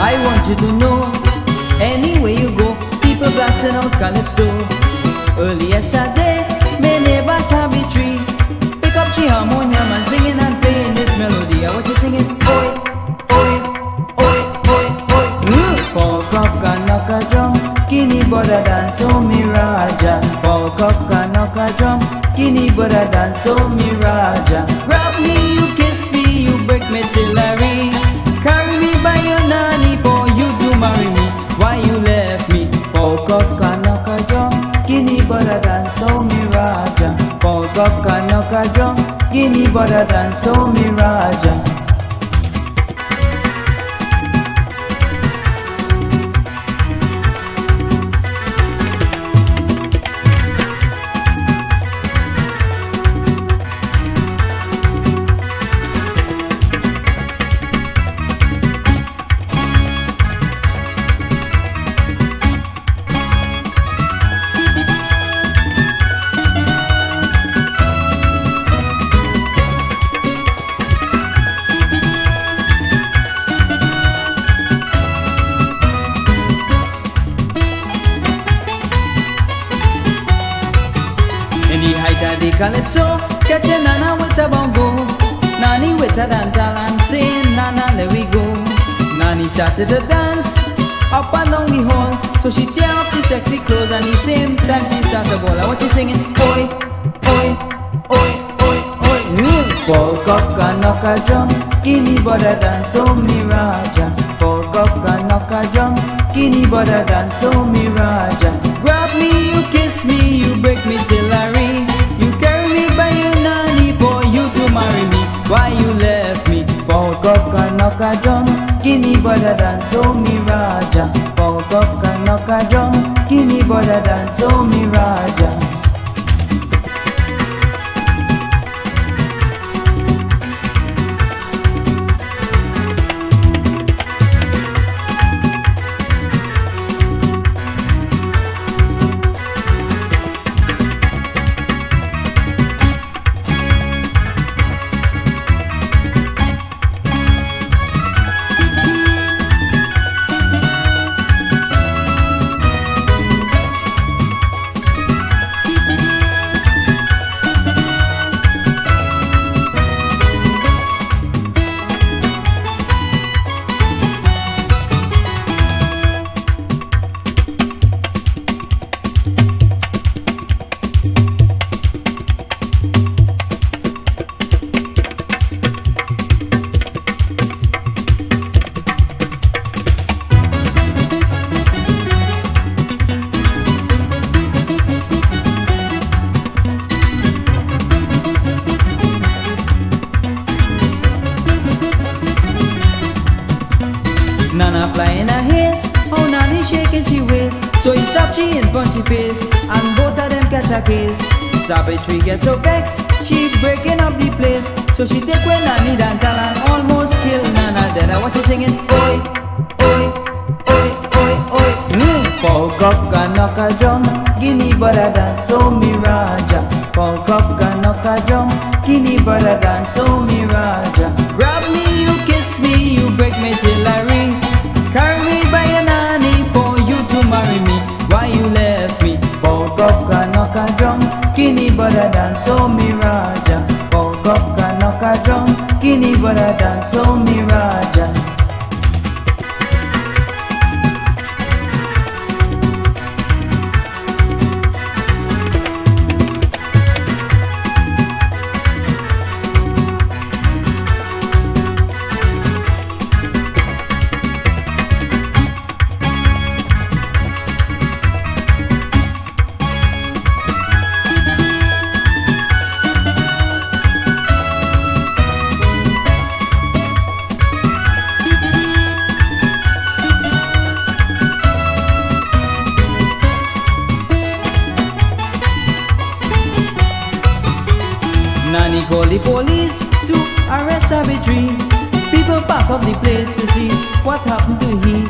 I want you to know. Anywhere you go People blasting out calypso. Early yesterday many bars have a tree. Pick up the harmonium and singing and playing this melody. I want you singing Oi, oi, oi, oi, oi. Mm. Paul Cup can knock a drum. Kini butter dance, oh, so me Raja Paul Cup can knock a drum. Kini butter dance, oh, so me Raja Grab me you Guinea brother dance, oh me Raja. Calypso, catch a nana with a bongo. Nani with a dantal and saying, Nana, there we go. Nani started to dance up and the hall. So she tear up the sexy clothes and the same time she started to ball. I want you singing, oi, oi, oi, oi, oi. Mm. Paul Cocker knock a drum, Guinea brother dance, oh Raja. Paul Cocker knock a drum, Guinea brother dance, oh Raja. Knock a drum, Guinea brother dance, oh me Raja. Paul Cocker knock a drum, Guinea brother dance, oh me Raja. She in punchy face, and both of them catch a case. Savitri gets so vexed, she breaking up the place. So she take when Nanny dantal and almost kill Nana. Then I want you singing, oi, oi, oi, oi, oi. Mm. Paul Cocker knock a drum, Guinea brother dance, so me Raja. Paul Cocker knock a drum, Guinea brother dance, so me Raja. Knock a drum, Guinea brother dance, so me Raja. Knock a drum, Guinea brother dance, so me Raja. Call the police to arrest Savitri. People pack up the place to see what happened to he.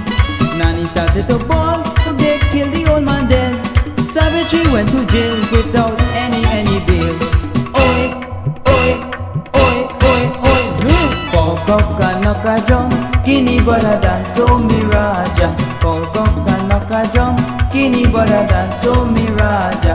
Nanny started to bawl, so they killed the old man dead. Savitri went to jail without any any bail. Oi, oi, oi, oi, oi. Paul Cocker knock a drum, Guinea brother dance, oh me Raja. Paul Cocker knock a drum, Guinea brother dance, so me Raja.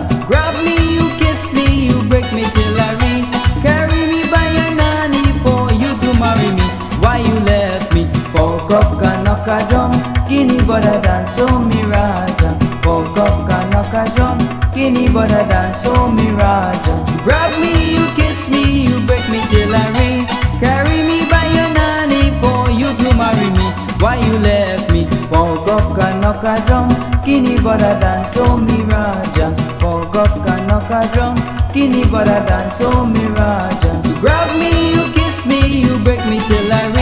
Kini dance, oh, so me Raja. Pok up, knock a drum. Kini brother dance, oh, so me Raja. Grab me, you kiss me, you break me till I reach. Carry me by your nanny for you to marry me. Why you left me? Pok up, knock a drum. Kini brother dance, oh, so me Raja. Pok up, knock a drum. Kini brother dance, so me Raja. Grab me, you kiss me, you break me till I reach.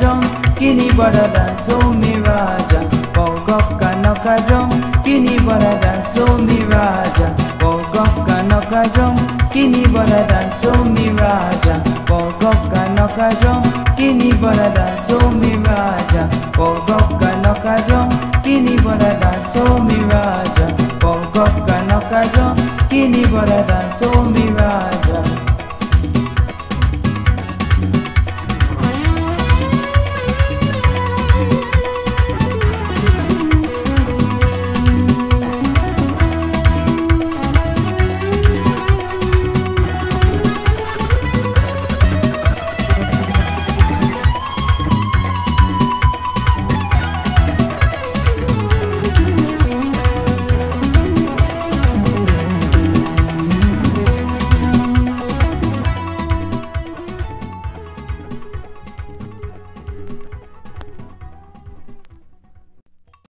Drum. Kini brother dance, so me Raja. Up, knock drum. Kini brother dance, so me Raja. Up, knock drum. Kini brother dance, so me Raja. Up, knock drum. Kini brother dance, so me Raja. Up, knock drum. Kini brother dance, so me Raja.